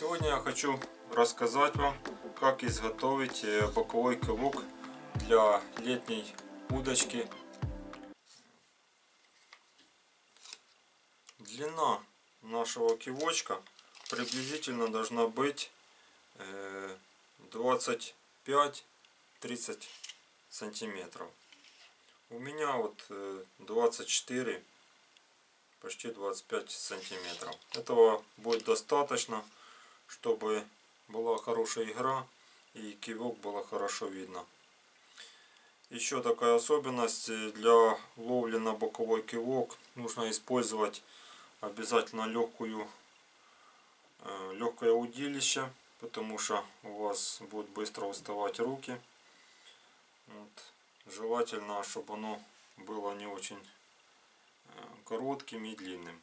Сегодня я хочу рассказать вам, как изготовить э, боковой кивок для летней удочки. Длина нашего кивочка приблизительно должна быть э, 25-30 сантиметров. У меня вот э, 24 почти 25 сантиметров. Этого будет достаточно, чтобы была хорошая игра и кивок было хорошо видно. Еще такая особенность для ловли на боковой кивок нужно использовать обязательно легкую э, легкое удилище, потому что у вас будут быстро уставать руки. Вот. Желательно, чтобы оно было не очень э, коротким и длинным.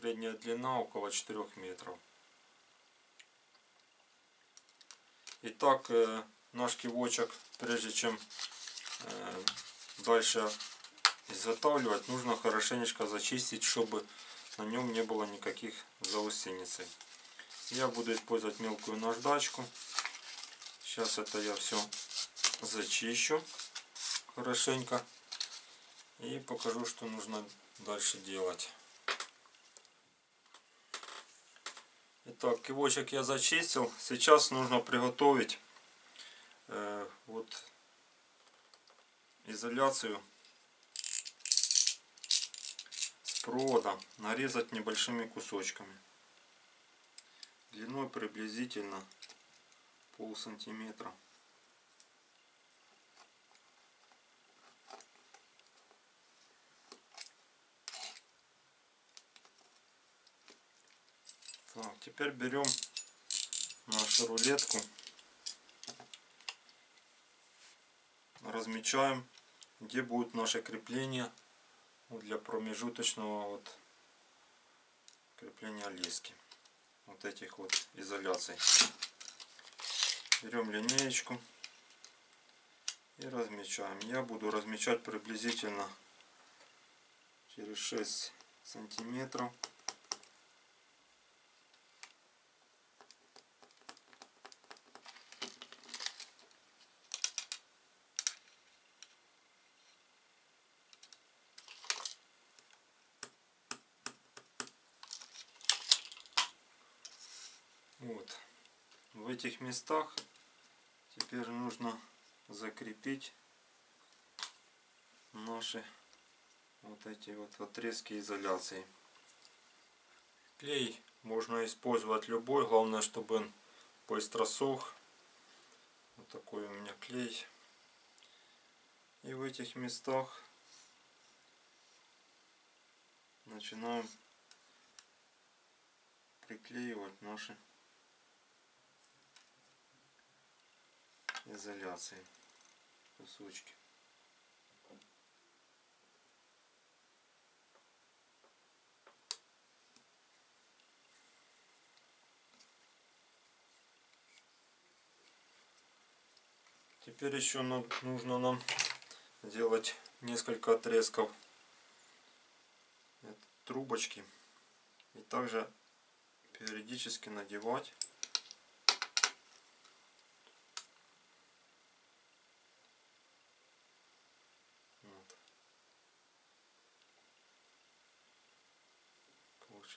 Средняя длина около 4 метров. Итак, э, наш кивочек, прежде чем э, дальше изготавливать, нужно хорошенечко зачистить, чтобы на нем не было никаких заусеницей. Я буду использовать мелкую наждачку. Сейчас это я все зачищу хорошенько и покажу, что нужно дальше делать. Итак, кивочек я зачистил. Сейчас нужно приготовить э, вот изоляцию с провода. Нарезать небольшими кусочками. Длиной приблизительно пол сантиметра. Так, теперь берем нашу рулетку, размечаем, где будет наше крепление для промежуточного вот крепления лески, вот этих вот изоляций. Берем линеечку и размечаем. Я буду размечать приблизительно через 6 сантиметров. Вот. В этих местах теперь нужно закрепить наши вот эти вот отрезки изоляции. Клей можно использовать любой, главное, чтобы он быстро сох. Вот такой у меня клей. И в этих местах начинаем приклеивать наши изоляции кусочки. Теперь еще нужно нам сделать несколько отрезков. Трубочки. И также периодически надевать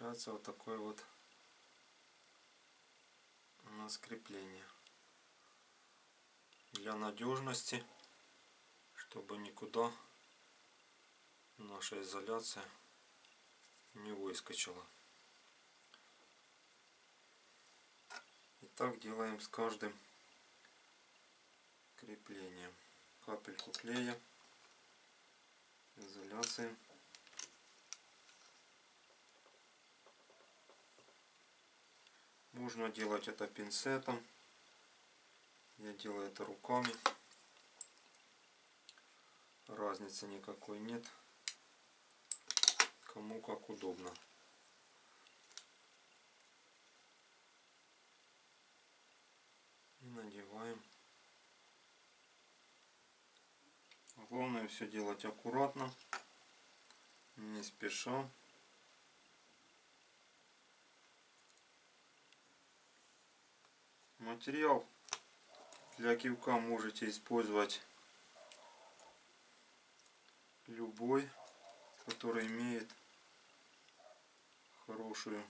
получается вот такое вот у нас крепление для надежности чтобы никуда наша изоляция не выскочила. И так делаем с каждым креплением. Капельку клея изоляции Можно делать это пинцетом. Я делаю это руками. Разницы никакой нет. Кому как удобно. И надеваем. Главное все делать аккуратно, не спеша. Материал для кивка можете использовать любой, который имеет хорошую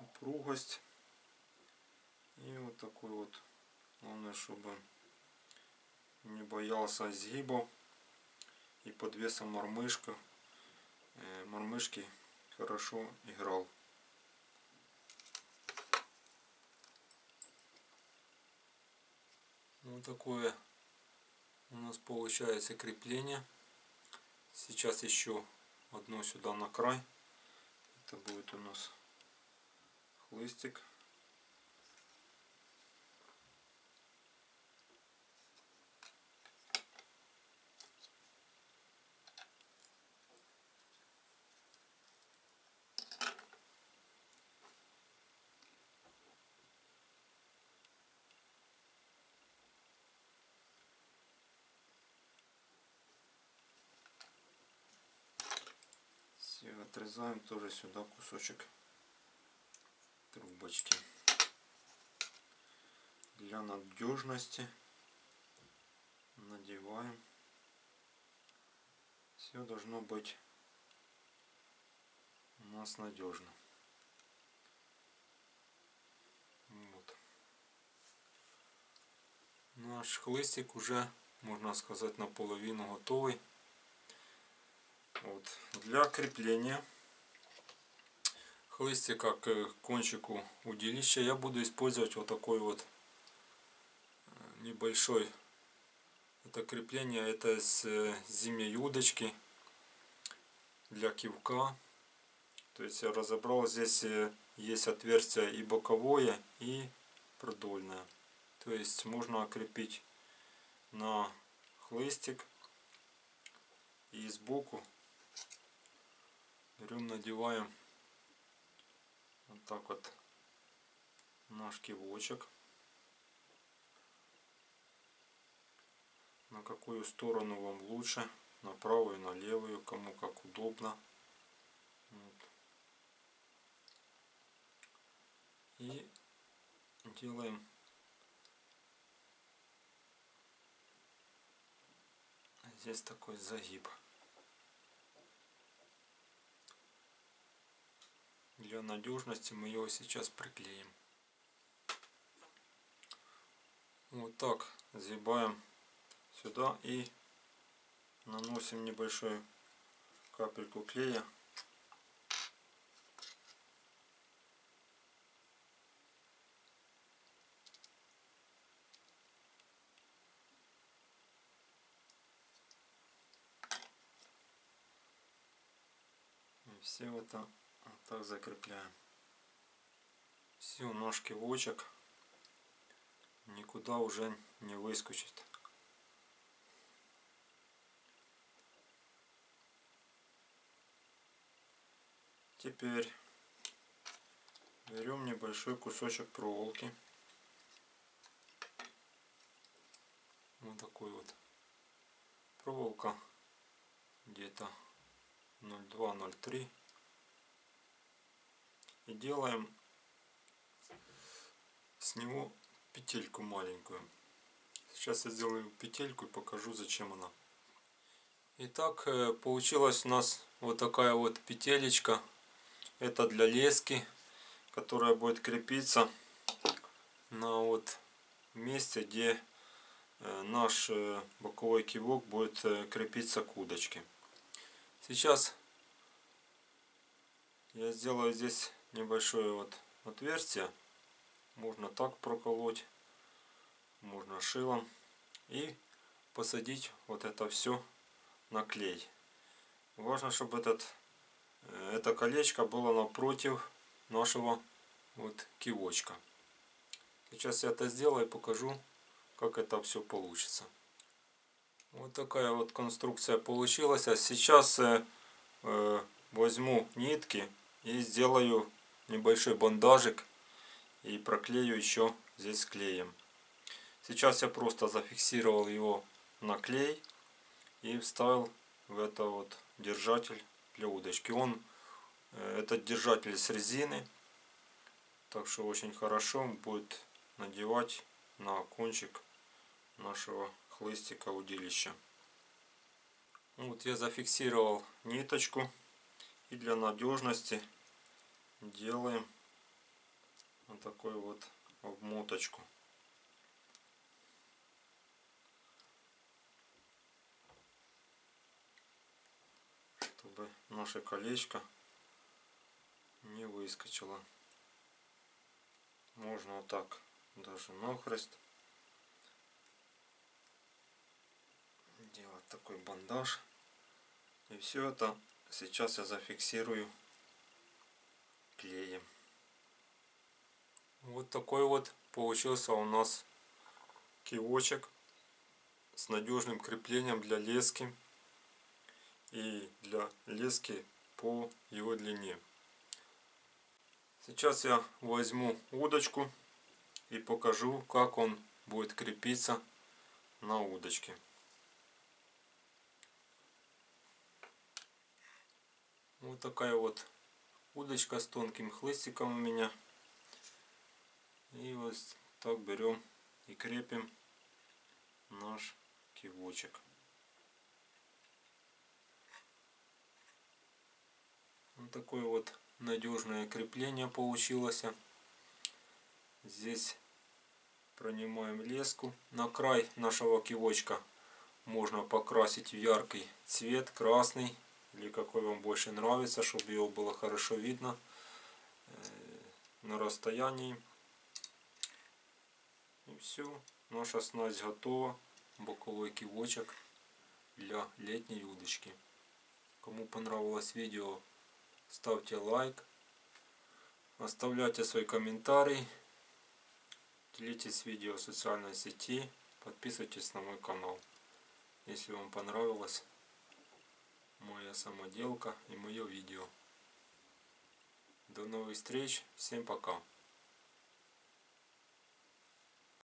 упругость. И вот такой вот, главное, чтобы не боялся изгибов и под весом мормышка, э, мормышки хорошо играл. Вот такое у нас получается крепление. Сейчас еще одно сюда на край. Это будет у нас хлыстик. Все, отрезаем тоже сюда кусочек трубочки. Для надежности надеваем. Все должно быть у нас надежно. Вот. Наш хлыстик уже, можно сказать, наполовину готовый. Вот. Для крепления хлыстика к кончику удилища я буду использовать вот такой вот э, небольшой. Это крепление это с э, зимней удочки для кивка. То есть я разобрал здесь э, есть отверстие и боковое и продольное. То есть можно окрепить на хлыстик и сбоку берем надеваем вот так вот наш кивочек. На какую сторону вам лучше? На правую на левую кому как удобно. Вот. и делаем здесь такой загиб Для надежности мы его сейчас приклеим. Вот так загибаем сюда и наносим небольшую капельку клея. Все это так закрепляем. Все, ножки вочек никуда уже не выскочит. Теперь берем небольшой кусочек проволоки. Вот такой вот. Проволока где-то 0,2-0,3 и делаем с него петельку маленькую. Сейчас я сделаю петельку и покажу зачем она. Итак, э, получилась у нас вот такая вот петелечка. Это для лески, которая будет крепиться на вот месте, где э, наш э, боковой кивок будет крепиться к удочке. Сейчас я сделаю здесь небольшое вот отверстие. Можно так проколоть, можно шилом и посадить вот это все на клей. Важно, чтобы этот, э, это колечко было напротив нашего вот кивочка. Сейчас я это сделаю и покажу, как это все получится. Вот такая вот конструкция получилась. А сейчас э, э возьму нитки и сделаю небольшой бандажик и проклею еще здесь клеем. Сейчас я просто зафиксировал его на клей и вставил в это вот держатель для удочки. Он э, этот держатель с резины, так что очень хорошо будет надевать на кончик нашего хлыстика удилища. Вот я зафиксировал ниточку и для надежности делаем вот такой вот обмоточку. Чтобы наше колечко не выскочило. Можно вот так даже нахрест делать такой бандаж. И все это сейчас я зафиксирую клеем. Вот такой вот получился у нас кивочек с надежным креплением для лески и для лески по его длине. Сейчас я возьму удочку и покажу, как он будет крепиться на удочке. Вот такая вот удочка с тонким хлыстиком у меня. И вот так берем и крепим наш кивочек. Вот такое вот надежное крепление получилось. Здесь пронимаем леску. На край нашего кивочка можно покрасить в яркий цвет, красный или какой вам больше нравится, чтобы его было хорошо видно э, на расстоянии. И все, наша снасть готова. Боковой кивочек для летней удочки. Кому понравилось видео, ставьте лайк, оставляйте свой комментарий, делитесь видео в социальной сети, подписывайтесь на мой канал. Если вам понравилось моя самоделка и мое видео. До новых встреч, всем пока.